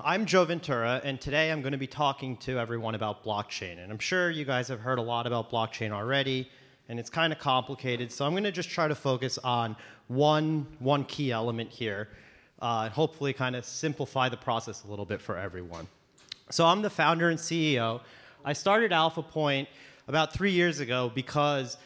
I'm Joe Ventura, and today I'm going to be talking to everyone about blockchain. And I'm sure you guys have heard a lot about blockchain already, and it's kind of complicated. So I'm going to just try to focus on one, one key element here, uh, and hopefully kind of simplify the process a little bit for everyone. So I'm the founder and CEO. I started AlphaPoint about three years ago because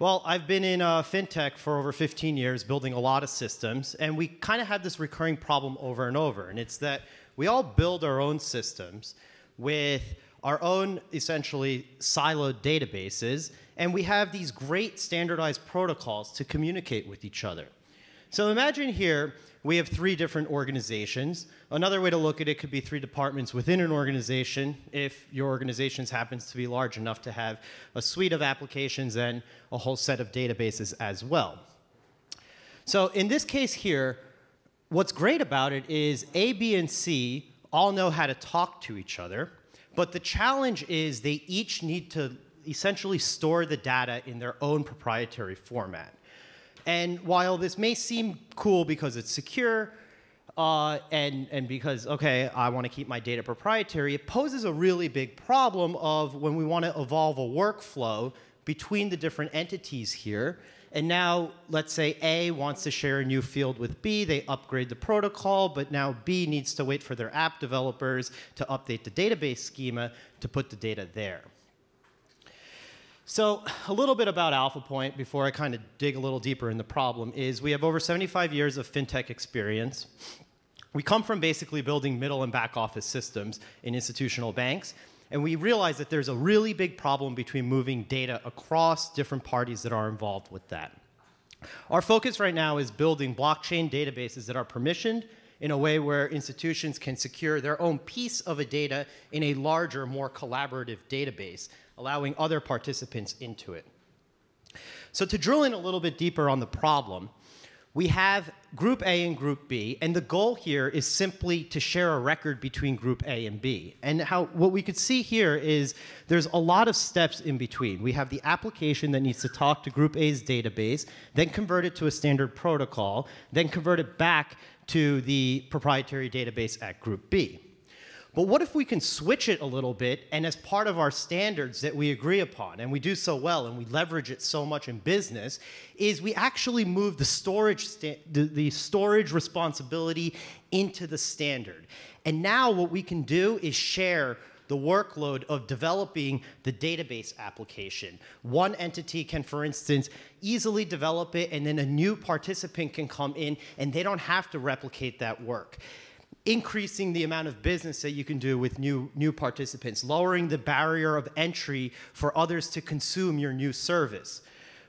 well, I've been in uh, fintech for over 15 years, building a lot of systems, and we kind of had this recurring problem over and over, and it's that we all build our own systems with our own essentially siloed databases, and we have these great standardized protocols to communicate with each other. So imagine here we have three different organizations. Another way to look at it could be three departments within an organization if your organization happens to be large enough to have a suite of applications and a whole set of databases as well. So in this case here, what's great about it is A, B, and C all know how to talk to each other, but the challenge is they each need to essentially store the data in their own proprietary format. And while this may seem cool because it's secure, uh, and, and because, okay, I want to keep my data proprietary, it poses a really big problem of when we want to evolve a workflow between the different entities here. And now, let's say A wants to share a new field with B, they upgrade the protocol, but now B needs to wait for their app developers to update the database schema to put the data there. So a little bit about AlphaPoint before I kind of dig a little deeper in the problem is we have over 75 years of fintech experience. We come from basically building middle and back office systems in institutional banks, and we realize that there's a really big problem between moving data across different parties that are involved with that. Our focus right now is building blockchain databases that are permissioned in a way where institutions can secure their own piece of a data in a larger, more collaborative database allowing other participants into it. So to drill in a little bit deeper on the problem, we have Group A and Group B, and the goal here is simply to share a record between Group A and B. And how what we could see here is there's a lot of steps in between. We have the application that needs to talk to Group A's database, then convert it to a standard protocol, then convert it back to the proprietary database at Group B. But what if we can switch it a little bit and as part of our standards that we agree upon, and we do so well and we leverage it so much in business, is we actually move the storage, the, storage responsibility into the standard. And now what we can do is share the workload of developing the database application. One entity can, for instance, easily develop it, and then a new participant can come in, and they don't have to replicate that work increasing the amount of business that you can do with new, new participants, lowering the barrier of entry for others to consume your new service,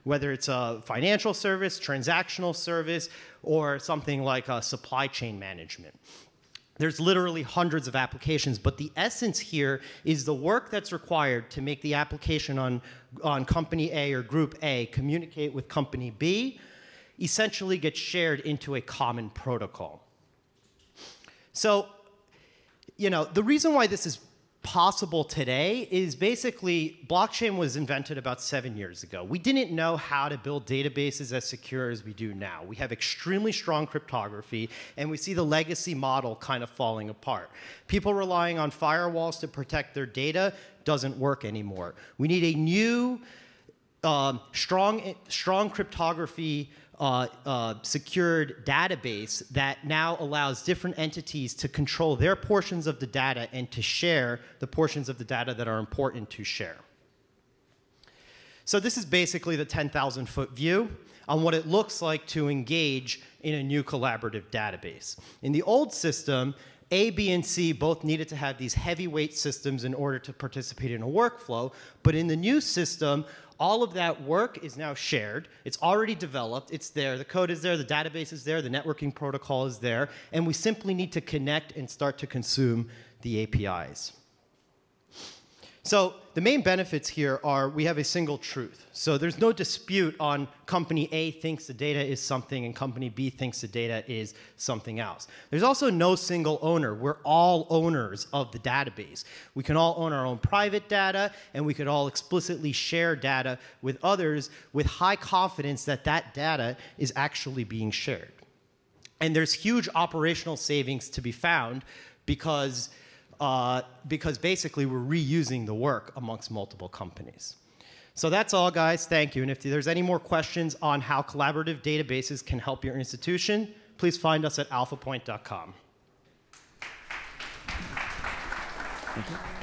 whether it's a financial service, transactional service, or something like a supply chain management. There's literally hundreds of applications, but the essence here is the work that's required to make the application on, on company A or group A communicate with company B essentially gets shared into a common protocol. So, you know, the reason why this is possible today is basically blockchain was invented about seven years ago. We didn't know how to build databases as secure as we do now. We have extremely strong cryptography, and we see the legacy model kind of falling apart. People relying on firewalls to protect their data doesn't work anymore. We need a new, um, strong, strong cryptography uh, uh, secured database that now allows different entities to control their portions of the data and to share the portions of the data that are important to share. So this is basically the 10,000 foot view on what it looks like to engage in a new collaborative database. In the old system, a, B, and C both needed to have these heavyweight systems in order to participate in a workflow, but in the new system, all of that work is now shared. It's already developed. It's there. The code is there. The database is there. The networking protocol is there. And we simply need to connect and start to consume the APIs. So the main benefits here are we have a single truth. So there's no dispute on company A thinks the data is something and company B thinks the data is something else. There's also no single owner. We're all owners of the database. We can all own our own private data and we could all explicitly share data with others with high confidence that that data is actually being shared. And there's huge operational savings to be found because, uh, because basically we're reusing the work amongst multiple companies. So that's all, guys. Thank you. And if there's any more questions on how collaborative databases can help your institution, please find us at alphapoint.com. Thank you.